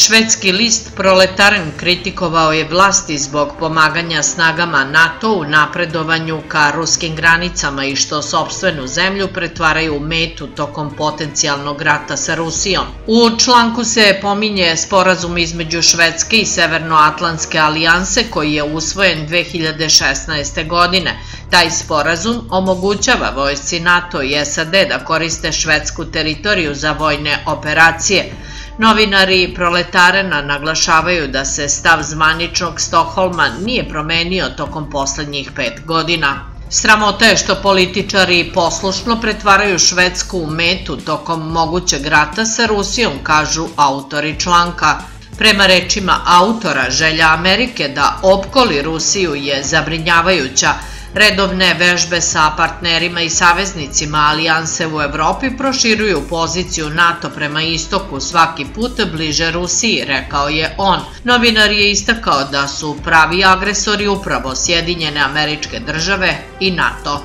Švedski list Proletaren kritikovao je vlasti zbog pomaganja snagama NATO u napredovanju ka ruskim granicama i što sobstvenu zemlju pretvaraju u metu tokom potencijalnog rata sa Rusijom. U članku se pominje sporazum između Švedske i Severnoatlantske alijanse koji je usvojen 2016. godine. Taj sporazum omogućava vojsci NATO i SAD da koriste švedsku teritoriju za vojne operacije, Novinari proletarena naglašavaju da se stav zvaničnog Stokholma nije promenio tokom poslednjih pet godina. Sramota je što političari poslušno pretvaraju Švedsku u metu tokom mogućeg rata sa Rusijom, kažu autori članka. Prema rečima autora, želja Amerike da opkoli Rusiju je zabrinjavajuća, Redovne vežbe sa partnerima i saveznicima alijanse u Evropi proširuju poziciju NATO prema istoku svaki put bliže Rusiji, rekao je on. Novinar je istakao da su pravi agresori upravo Sjedinjene američke države i NATO.